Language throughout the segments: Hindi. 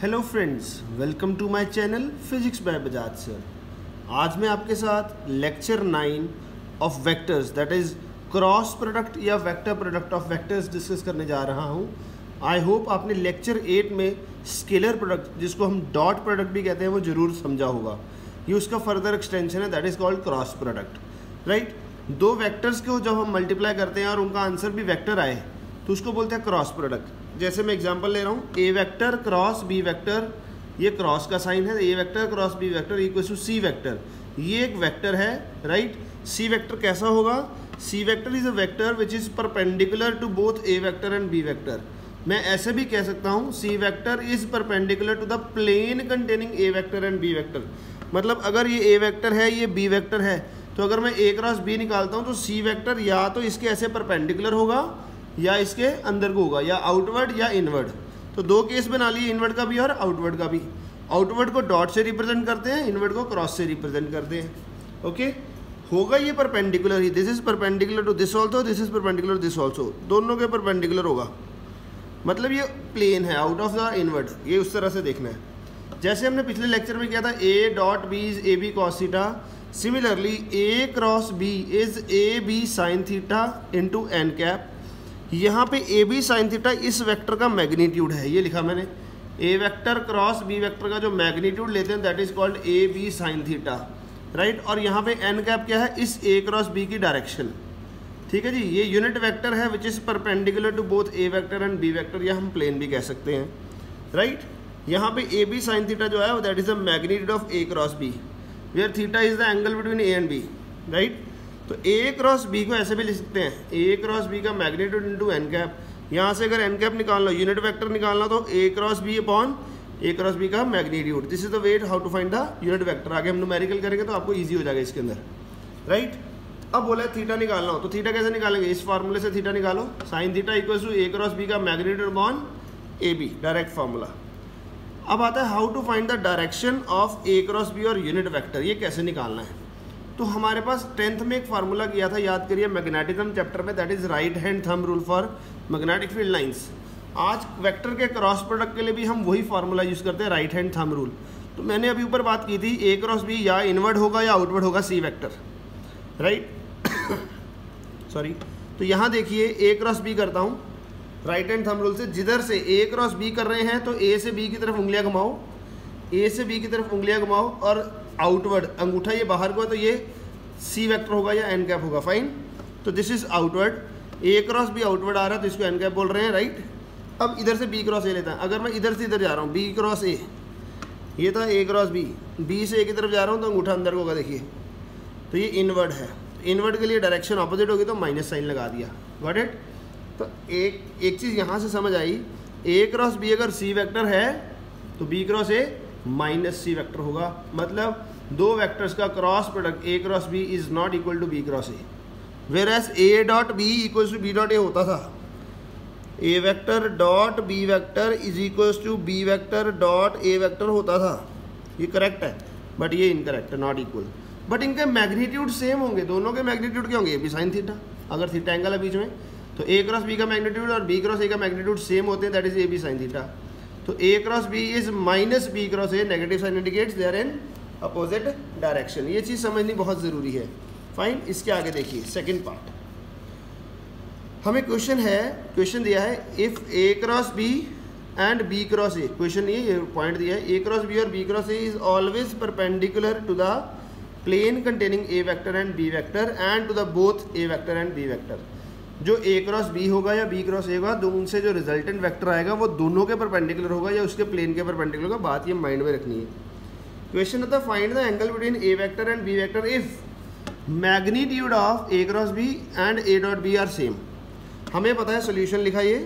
Hello friends welcome to my channel physics by Bajaj sir आज मैं आपके साथ lecture nine of vectors that is cross product या vector product of vectors discuss करने जा रहा हूँ। आई होप आपने लेक्चर एट में स्केलर प्रोडक्ट जिसको हम डॉट प्रोडक्ट भी कहते हैं, वो ज़रूर समझा होगा। ये उसका फर्दर एक्सटेंशन है that is called cross product right दो वैक्टर्स को जब हम मल्टीप्लाई करते हैं और उनका आंसर भी वैक्टर आए तो उसको बोलते हैं क्रॉस प्रोडक्ट जैसे मैं एग्जांपल ले रहा हूँ A vector cross B vector ये क्रॉस का साइन है A vector cross B vector equal to C vector ये एक वेक्टर है राइट सी वेक्टर कैसा होगा? C vector is a vector which is perpendicular to both A vector and B vector मैं ऐसे भी कह सकता हूँ C vector is perpendicular to the plane containing A vector and B vector मतलब अगर ये ए वेक्टर है, ये बी वेक्टर है तो अगर मैं ए क्रॉस बी निकालता हूँ तो सी वेक्टर या तो इसके ऐसे परपेंडिकुलर होगा या इसके अंदर को होगा, या आउटवर्ड या इनवर्ड तो दो केस बना लिए इनवर्ड का भी और आउटवर्ड का भी। आउटवर्ड को डॉट से रिप्रेजेंट करते हैं इनवर्ड को क्रॉस से रिप्रेजेंट करते हैं। ओके होगा ये perpendicular he. This is perpendicular to this also this is perpendicular this also दोनों के परपेंडिकुलर होगा। मतलब ये प्लेन है आउट ऑफ़ द इनवर्ड ये उस तरह से देखना है। जैसे हमने पिछले लेक्चर में किया था A dot B is A B cos theta similarly A cross B is A B sine theta into N cap यहाँ पे ए बी साइन थीटा इस वेक्टर का मैग्नीट्यूड है, ये लिखा मैंने। A vector cross B vector का जो मैग्नीट्यूड लेते हैं that is called A B sine theta right और यहाँ पे एन कैप क्या है? इस ए क्रॉस बी की डायरेक्शन ठीक है जी? ये यूनिट वेक्टर है which is perpendicular to both A vector and B vector या हम प्लेन भी कह सकते हैं राइट यहाँ पे ए बी साइन थीटा जो है that is the magnitude of A cross B where theta is the angle between A and B right तो ए क्रॉस बी को ऐसे भी लिख सकते हैं। ए क्रॉस बी का मैग्नीट्यूड इंटू एन कैप यहाँ से अगर एन कैप निकालना यूनिट वेक्टर निकालना तो A cross B upon A cross B का magnitude this is the wait how to find the unit vector आगे हम न्यूमेरिकल करेंगे तो आपको ईजी हो जाएगा इसके अंदर। राइट अब बोला है थीटा निकालना हो तो थीटा कैसे निकालेंगे? इस फार्मूले से थीटा निकालो। Sine theta equal to A cross B का magnitude upon A B direct formula अब आता है how to find the direction of A cross B और यूनिट वेक्टर ये कैसे निकालना है? तो हमारे पास टेंथ में एक फार्मूला किया था, याद करिए, मैग्नेटिज्म चैप्टर में that is right hand thumb rule for magnetic field lines आज वेक्टर के क्रॉस प्रोडक्ट के लिए भी हम वही फार्मूला यूज़ करते हैं राइट हैंड थम रूल तो मैंने अभी ऊपर बात की थी ए क्रॉस बी या इनवर्ड होगा या आउटवर्ड होगा सी वैक्टर राइट सॉरी तो यहाँ देखिए ए क्रॉस बी करता हूँ. राइट हैंड थम रूल से जिधर से ए क्रॉस बी कर रहे हैं तो ए से बी की तरफ़ उंगलियाँ घुमाओ. ए से बी की तरफ़ उंगलियाँ घुमाओ और आउटवर्ड अंगूठा ये बाहर को है तो ये सी वेक्टर होगा या एन कैप होगा फाइन तो this is outward A cross भी आउटवर्ड आ रहा है तो इसको एन कैप बोल रहे हैं राइट अब इधर से बी क्रॉस ए लेता है। अगर मैं इधर से इधर जा रहा हूँ बी क्रॉस ए ये था ए क्रॉस बी बी से ए की तरफ़ जा रहा हूँ तो अंगूठा अंदर को होगा, देखिए। तो ये इनवर्ड है। इनवर्ड के लिए डायरेक्शन ऑपोजिट होगी तो माइनस साइन लगा दिया। गॉट इट तो एक एक चीज़ यहाँ से समझ आई। ए क्रॉस बी अगर सी वेक्टर है तो B cross A minus C vector होगा। मतलब दो वेक्टर्स का cross product A cross B is not equal to B cross A whereas A dot B equal to B dot A होता था। A vector dot B vector is equal to B vector dot A vector होता था। ये करेक्ट है बट ये इनकरेक्ट है नॉट इक्वल बट इनके मैग्नीट्यूड सेम होंगे। दोनों के मैग्नीट्यूड क्या होंगे? ए बी साइन थीटा अगर थीटा एंगल है बीच में तो ए क्रॉस बी का मैग्नीट्यूड और बी क्रॉस ए का मैग्नीट्यूड सेम होते हैं that is A B sine theta तो A cross B is minus B cross A negative sine indicates they are in opposite direction ये चीज़ समझनी बहुत ज़रूरी है। फाइन इसके आगे देखिए सेकंड पार्ट हमें क्वेश्चन है क्वेश्चन दिया है if A cross B and B cross A question ये ये पॉइंट दिया है। ए क्रॉस बी और B cross A is always perpendicular to the plane containing A vector and B vector and to the both A vector and B vector जो ए क्रॉस बी होगा या बी क्रॉस ए होगा तो उनसे जो रिजल्टेंट वेक्टर आएगा, वो दोनों के परपेंडिकुलर होगा या उसके प्लेन के परपेंडिकुलर होगा, बात ये माइंड में रखनी है। क्वेश्चन होता है find the angle between A vector and B vector if magnitude of A cross B and A dot B are same हमें पता है सोल्यूशन लिखा ये।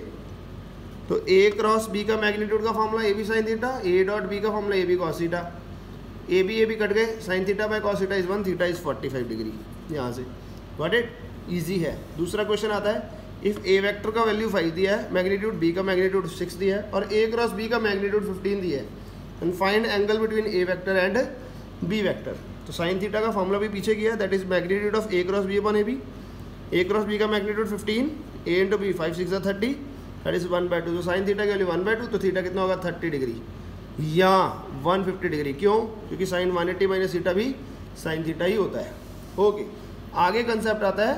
तो ए क्रॉस बी का मैग्नीट्यूड का formula A B sine theta A dot B का formula A B cos theta A B A B cut गए sine theta by cos theta is one theta is forty five degree यहाँ से। वट इट ईजी है। दूसरा क्वेश्चन आता है इफ़ ए वेक्टर का वैल्यू फाइव दिया है मैग्नीट्यूड बी का मैग्नीट्यूड सिक्स दिया है और ए क्रॉस बी का मैग्नीट्यूड फिफ्टीन दिया है। And find angle between A vector and B vector तो साइन थीटा का फॉर्मूला भी पीछे किया that is magnitude of A cross B upon A B A cross B का magnitude fifteen A into B five six thirty that is one by two तो साइन थीटा के वैल्यू वन बाय टू तो थीटा कितना होगा? थर्टी डिग्री या 150 डिग्री क्यों? क्योंकि साइन 180 एट्टी माइनस सीटा भी साइन थीटा ही होता है. ओके आगे कंसेप्ट आता है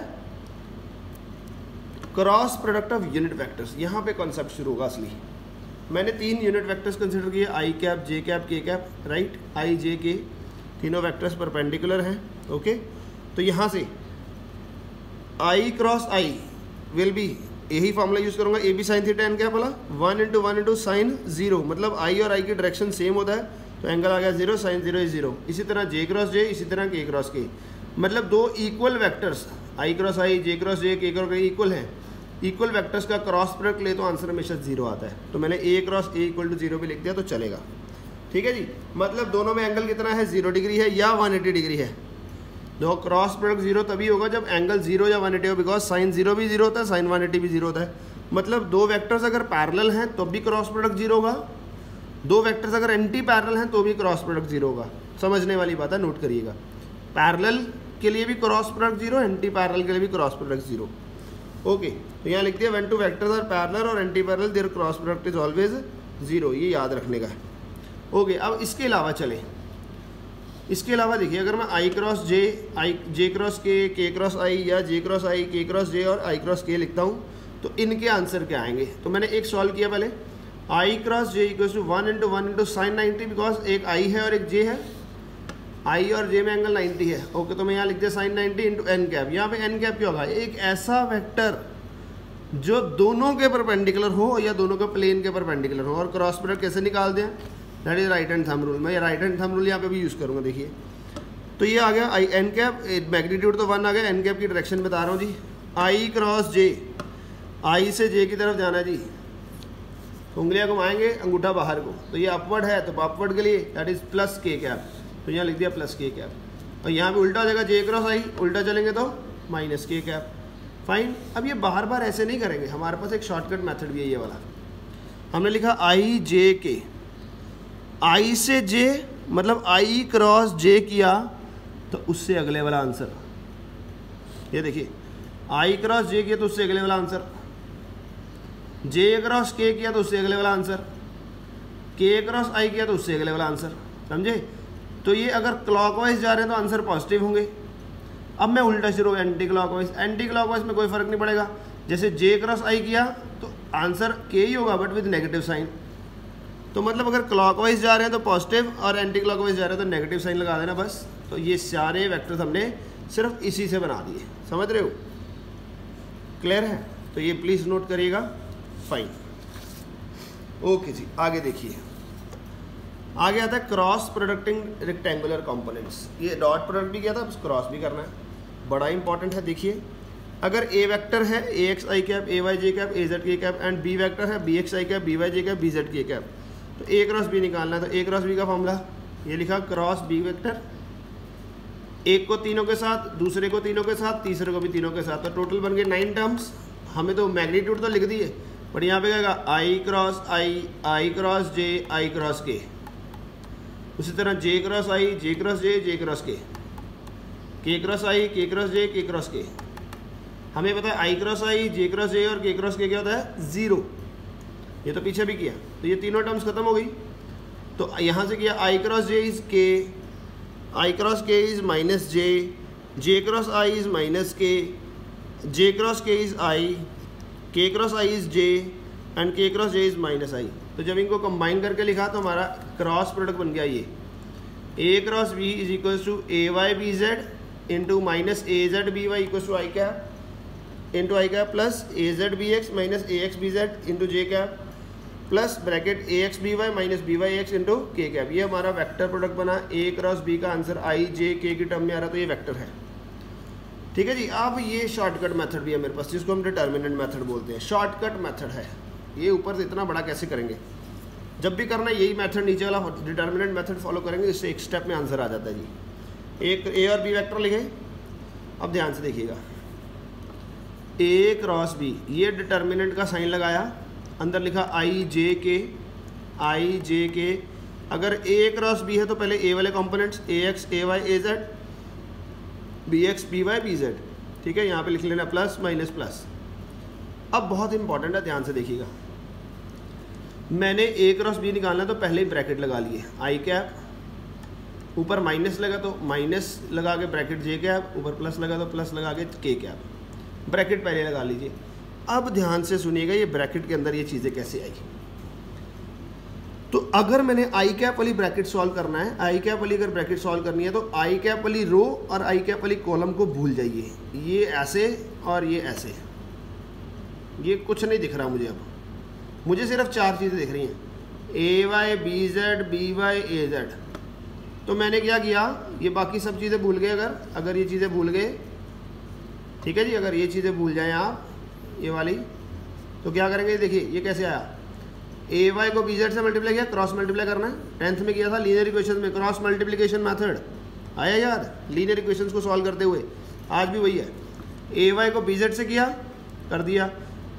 cross product of unit vectors यहाँ पे कॉन्सेप्ट शुरू होगा असली. मैंने तीन यूनिट वेक्टर्स कंसिडर किए I cap J cap K cap right I J K तीनों वेक्टर्स परपेंडिकुलर हैं ओके तो यहाँ से I cross I will be यही फॉर्मूला यूज़ करूँगा A B sine theta N क्या बोला? One into one into sine zero मतलब आई और आई की डायरेक्शन सेम होता है तो एंगल आ गया zero sine zero is zero इसी तरह जे क्रॉस जे इसी तरह के क्रॉस के मतलब दो equal vectors I cross I J cross J K cross equal हैं। इक्वल वेक्टर्स का क्रॉस प्रोडक्ट ले तो आंसर हमेशा ज़ीरो आता है। तो मैंने A cross A equal to zero भी लिख दिया तो चलेगा। ठीक है जी? मतलब दोनों में एंगल कितना है? ज़ीरो डिग्री है या वन एटी डिग्री है। दो क्रॉस प्रोडक्ट ज़ीरो तभी होगा जब एंगल ज़ीरो या वन एटी हो बिकॉज़ साइन ज़ीरो भी ज़ीरो होता है साइन वन एटी भी ज़ीरो होता है। मतलब दो वेक्टर्स अगर पैरल हैं तो भी क्रॉस प्रोडक्ट ज़ीरो होगा। दो वेक्टर्स अगर एंटी पैरल हैं तो भी क्रॉस प्रोडक्ट ज़ीरो होगा। समझने वाली बात है नोट करिएगा। पैरल के लिए भी cross product zero anti parallel के लिए भी क्रॉस प्रोडक्ट ज़ीरो ओके तो यहाँ लिख दिया when two vectors are parallel और anti parallel their cross product is always zero ये याद रखने का है। ओके अब इसके अलावा चले। इसके अलावा देखिए, अगर मैं आई क्रॉस जे आई जे क्रॉस के के क्रॉस आई या जे क्रॉस आई के क्रॉस जे और आई क्रॉस के लिखता हूँ तो इनके आंसर क्या आएँगे? तो मैंने एक सॉल्व किया पहले। I cross J equal to one into one into sine ninety because एक आई है और एक जे है। आई और जे में एंगल नाइन्टी है। ओके तो मैं यहाँ लिख दिया sine ninety into N cap यहाँ पे एन कैप क्या होगा? एक ऐसा वेक्टर जो दोनों के परपेंडिकुलर हो या दोनों के प्लेन के परपेंडिकुलर हो। और क्रॉस प्रोडक्ट कैसे निकाल दें? That is right hand thumb rule मैं राइट हैंड थम रूल यहाँ पे भी यूज़ करूँगा, देखिए। तो ये आ गया आई एन कैप मैग्नीट्यूड तो वन आ गया। एन कैप की डायरेक्शन बता रहा हूँ जी। आई क्रॉस जे आई से जे की तरफ़ जाना है जी। उंगलियाँ घुमाएँगे अंगूठा बाहर को। तो ये अपवर्ड है तो अपवर्ड के लिए that is plus K cap तो यहाँ लिख दिया प्लस के कैप और यहाँ पे उल्टा हो जाएगा जे क्रॉस आई, उल्टा चलेंगे तो माइनस के कैप फाइन अब ये बार बार ऐसे नहीं करेंगे। हमारे पास एक शॉर्टकट मेथड भी है ये वाला। हमने लिखा आई जे के आई से जे मतलब आई क्रॉस जे किया तो उससे अगले वाला आंसर ये देखिए। आई क्रॉस जे किया तो उससे अगले वाला आंसर जे क्रॉस के किया तो उससे अगले वाला आंसर के क्रॉस आई किया तो उससे अगले वाला आंसर समझे? तो ये अगर क्लॉकवाइज जा रहे हैं तो आंसर पॉजिटिव होंगे। अब मैं उल्टा शुरू एंटी क्लॉकवाइज एंटी क्लॉकवाइज में कोई फ़र्क नहीं पड़ेगा। जैसे जे क्रॉस आई किया तो आंसर के ही होगा बट विद नेगेटिव साइन तो मतलब अगर क्लॉकवाइज जा रहे हैं तो पॉजिटिव और एंटी क्लॉकवाइज जा रहे हैं तो नेगेटिव साइन लगा देना बस। तो ये सारे वेक्टर्स हमने सिर्फ़ इसी से बना दिए। समझ रहे हो? क्लियर है? तो ये प्लीज़ नोट करिएगा। फाइन ओके जी, आगे देखिए। आगे आता है cross product in rectangular components ये डॉट प्रोडक्ट भी किया था क्रॉस भी करना है। बड़ा इंपॉर्टेंट है, देखिए। अगर ए वेक्टर है A X I cap A Y J cap A Z K cap and B vector है B X I cap B Y J cap B Z K cap तो ए क्रॉस बी निकालना है तो ए क्रॉस बी का फॉर्मूला ये लिखा क्रॉस बी वेक्टर एक को तीनों के साथ, दूसरे को तीनों के साथ, तीसरे को भी तीनों के साथ। तो टोटल बन गए नाइन टर्म्स हमें तो मैग्नीट्यूड तो लिख दिए बट यहाँ पे कहेगा I cross I I cross J I cross K उसी तरह J cross I, J cross J J cross K. K cross आई, के क्रस जे, के क्रॉस के। हमें पता है आई क्रॉस आई, जे क्रॉस जे और के क्रॉस के क्या होता है? ज़ीरो। ये तो पीछे भी किया। तो ये तीनों टर्म्स खत्म हो गई। तो यहाँ से किया, आई cross J is K, I cross K is minus J J cross I is minus K, J cross K is I, K cross I is J, and K cross J is minus I. तो जब इनको कंबाइन करके लिखा तो हमारा क्रॉस प्रोडक्ट बन गया ये। A cross B is equal to A Y B Z into minus A Z B Y equal to I cap into I cap plus A Z B X minus A X B Z into J cap plus bracket A X B Y minus B Y X into K cap ये हमारा वेक्टर प्रोडक्ट बना। ए क्रॉस बी का आंसर आई जे के की टर्म में आ रहा तो ये वेक्टर है। ठीक है जी, अब ये शॉर्टकट मेथड भी है मेरे पास, जिसको हम डिटर्मिनेंट मेथड बोलते हैं। शॉर्टकट मेथड है। ये ऊपर से इतना बड़ा कैसे करेंगे? जब भी करना यही मेथड नीचे वाला डिटर्मिनेंट मेथड फॉलो करेंगे इससे एक स्टेप में आंसर आ जाता है जी। एक ए और बी वैक्टर लिखे। अब ध्यान से देखिएगा। ए क्रॉस बी ये डिटर्मिनेंट का साइन लगाया, अंदर लिखा आई जे के आई जे के अगर ए क्रॉस बी है तो पहले ए वाले components A X A Y A Z B X B Y B Z ठीक है, यहाँ पे लिख लेना प्लस माइनस प्लस अब बहुत इंपॉर्टेंट है, ध्यान से देखिएगा। मैंने ए क्रॉस बी निकालना तो पहले ही ब्रैकेट लगा लिए। आई कैप ऊपर माइनस लगा तो माइनस लगा के ब्रैकेट जे कैप ऊपर प्लस लगा तो प्लस लगा के के कैप ब्रैकेट पहले लगा लीजिए। अब ध्यान से सुनिएगा, ये ब्रैकेट के अंदर ये चीज़ें कैसे आई तो अगर मैंने आई कैप वाली ब्रैकेट सॉल्व करना है आई कैप वाली अगर ब्रैकेट सॉल्व करनी है तो आई कैप वाली रो और आई कैप वाली कॉलम को भूल जाइए। ये ऐसे और ये ऐसे। ये कुछ नहीं दिख रहा मुझे अब। मुझे सिर्फ़ चार चीज़ें दिख रही हैं। A Y B Z B Y A Z तो मैंने क्या किया? ये बाकी सब चीज़ें भूल गए अगर? अगर ये चीज़ें भूल गए, ठीक है जी? अगर ये चीज़ें भूल जाएँ आप, ये वाली तो क्या करेंगे? देखिए, ये कैसे आया? ए वाई को बी जेड से मल्टीप्लाई किया क्रॉस मल्टीप्लाई करना है। टेंथ में किया था लीनियर इक्वेशन में क्रॉस मल्टीप्लीकेशन मेथड आया यार लीनियर इक्वेशंस को सॉल्व करते हुए। आज भी वही है। ए वाई को बी जेड से किया, कर दिया।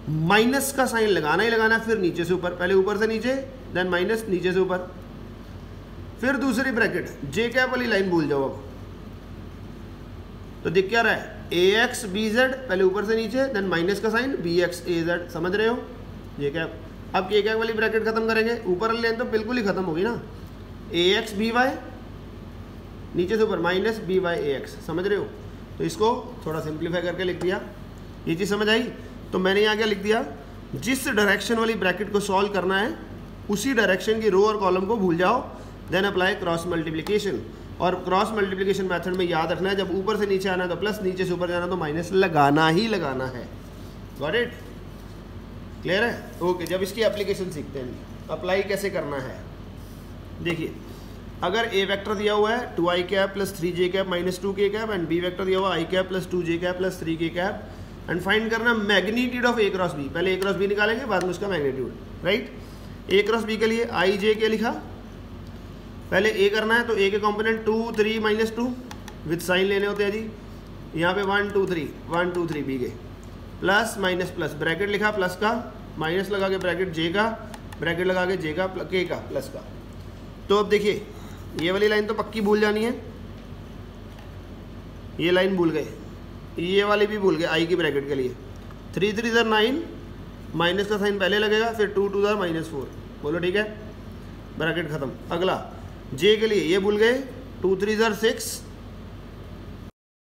माइनस का साइन लगाना ही लगाना, फिर नीचे से ऊपर, पहले ऊपर से नीचे देन माइनस नीचे से ऊपर, फिर दूसरी ब्रैकेट जे कैप वाली लाइन भूल जाओ अब। तो दिख क्या रहा है? ए एक्स बी जेड पहले ऊपर से नीचे देन माइनस का sign B X A Z समझ रहे हो? जे कैप अब के कैप वाली ब्रैकेट खत्म करेंगे। ऊपर वाली लाइन तो बिल्कुल ही खत्म होगी ना। ए एक्स बी वाई नीचे से ऊपर minus B Y A X समझ रहे हो? तो इसको थोड़ा सिंप्लीफाई करके लिख दिया। ये चीज़ समझ आई? तो मैंने यहाँ क्या लिख दिया? जिस डायरेक्शन वाली ब्रैकेट को सॉल्व करना है, उसी डायरेक्शन की रो और कॉलम को भूल जाओ देन अप्लाई क्रॉस मल्टीप्लीकेशन और क्रॉस मल्टीप्लीकेशन मेथड में याद रखना है, जब ऊपर से नीचे आना है तो प्लस नीचे से ऊपर जाना तो माइनस लगाना ही लगाना है। गॉट इट क्लियर है? ओके जब इसकी एप्लीकेशन सीखते हैं। अप्लाई कैसे करना है? देखिए, अगर ए वेक्टर दिया हुआ है two I cap plus three J cap minus two K cap and B vector दिया हुआ I cap plus two J cap plus three K cap and find करना magnitude of A cross B पहले ए क्रॉस बी निकालेंगे, बाद में उसका magnitude right A cross B के लिए आई जे के लिखा? पहले ए करना है तो ए के component two three minus two with sign लेने होते हैं जी। यहाँ पे one two three one two three B के। प्लस माइनस प्लस ब्रैकेट लिखा प्लस का माइनस लगा के ब्रैकेट जे का ब्रैकेट लगा के जे का के का प्लस का। तो अब देखिए, ये वाली लाइन तो पक्की भूल जानी है। ये लाइन भूल गए। ये वाली भी भूल गए आई की ब्रैकेट के लिए। थ्री थ्री ज़र नाइन माइनस का साइन पहले लगेगा, फिर टू टू ज़र माइनस फोर बोलो, ठीक है? ब्रैकेट ख़त्म। अगला जे के लिए, ये भूल गए टू थ्री ज़र सिक्स